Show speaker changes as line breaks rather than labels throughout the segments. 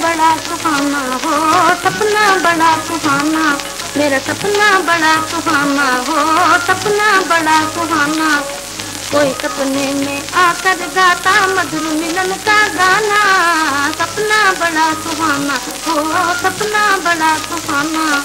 बड़ा सुहाना हो, सपना बड़ा सुहाना। मेरा सपना बड़ा सुहाना हो, सपना बड़ा सुहाना। कोई सपने में आकर गाता, मधुर मिलन का गाना। सपना बड़ा सुहाना हो, सपना बड़ा सुहाना।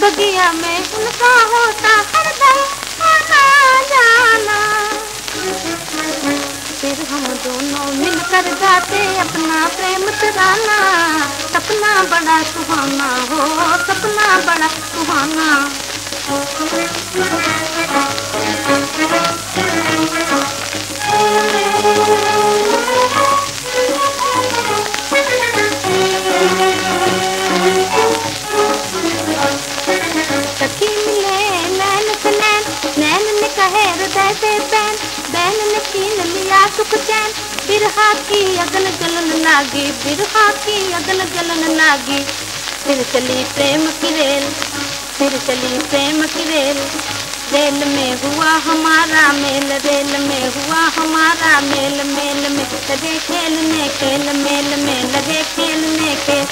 बगिया में उनका होता हरदम आना जाना। फिर हम दोनों मिलकर गाते अपना प्रेम तराना सपना बड़ा सुहाना हो, सपना बड़ा सुहाना। चैन बिरहा की अगन जलन लागी बिरहा की अगन जलन लागी फिर चली प्रेम की रेल, फिर चली प्रेम की रेल। रेल में हुआ हमारा मेल, रेल में हुआ हमारा मेल मेल में लगे खेलने खेल, मेल में लगे खेलने खेल।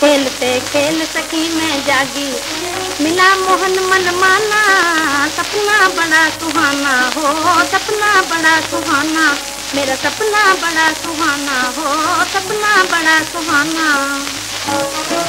खेलते खेल सकी मैं जागी, मिला मोहन मन माना सपना बड़ा सुहाना हो, सपना बड़ा सुहाना, मेरा सपना बड़ा सुहाना हो, सपना बड़ा सुहाना।